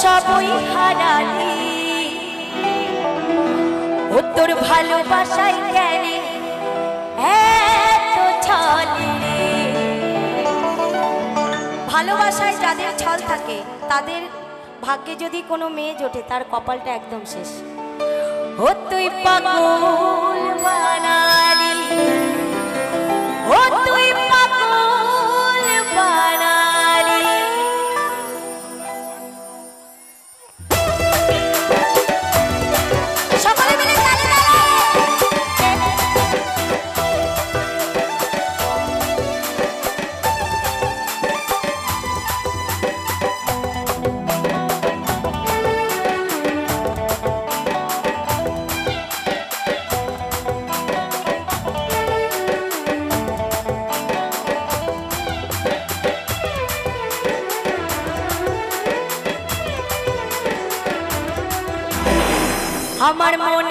সবই হারালি। ও তোর ভালোবাসাই কেন এত ভালোবাসায় যাদের ছল থাকে, তাদের ভাগ্যে যদি কোনো মেয়ে জোটে, তার কপালটা একদম শেষ। ও তুই পাগল বানালি আমার মন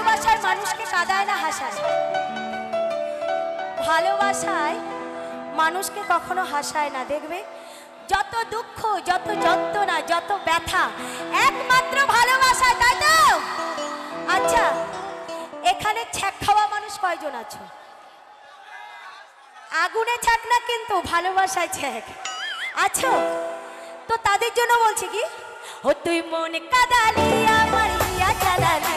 ভালোবাসার মানুষকে কাঁদায় না হাসায়। ভালোবাসায় মানুষকে কখনো হাসায় না, দেখবে? যত দুঃখ, যত যন্ত্রণা, যত ব্যথা, একমাত্র ভালোবাসা, তাই তো? আচ্ছা এখানে ছ্যাক খাওয়া মানুষ কয়জন আছো? আগুনে ছ্যাক না কিন্তু ভালোবাসায় ছ্যাক। আছো আচ্ছা, তো তাদের জন্য বলছি কি? ও তুই মনে কাদালি, আমার ইয়া চালালি